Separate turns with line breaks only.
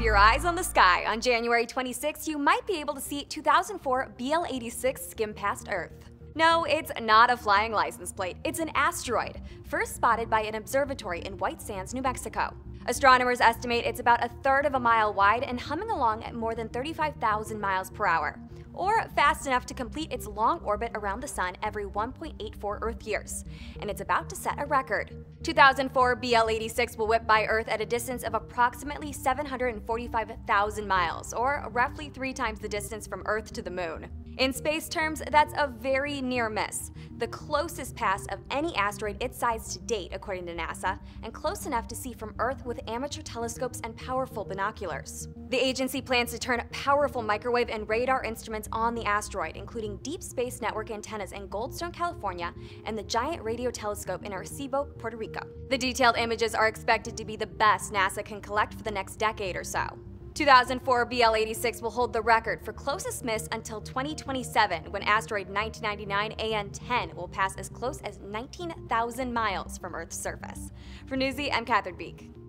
your eyes on the sky, on January 26, you might be able to see 2004 BL 86 skim past Earth. No, it's not a flying license plate, it's an asteroid, first spotted by an observatory in White Sands, New Mexico. Astronomers estimate it's about a third of a mile wide and humming along at more than 35,000 miles per hour, or fast enough to complete its long orbit around the Sun every 1.84 Earth years. And it's about to set a record. 2004 BL 86 will whip by Earth at a distance of approximately 745,000 miles, or roughly three times the distance from Earth to the Moon. In space terms, that's a very near miss, the closest pass of any asteroid its size to date, according to NASA, and close enough to see from Earth with amateur telescopes and powerful binoculars. The agency plans to turn powerful microwave and radar instruments on the asteroid, including Deep Space Network antennas in Goldstone, California, and the Giant Radio Telescope in Arecibo, Puerto Rico. The detailed images are expected to be the best NASA can collect for the next decade or so. 2004 BL 86 will hold the record for closest miss until 2027, when asteroid 1999 AN 10 will pass as close as 19,000 miles from Earth's surface. For Newsy, I'm Katherine Biek.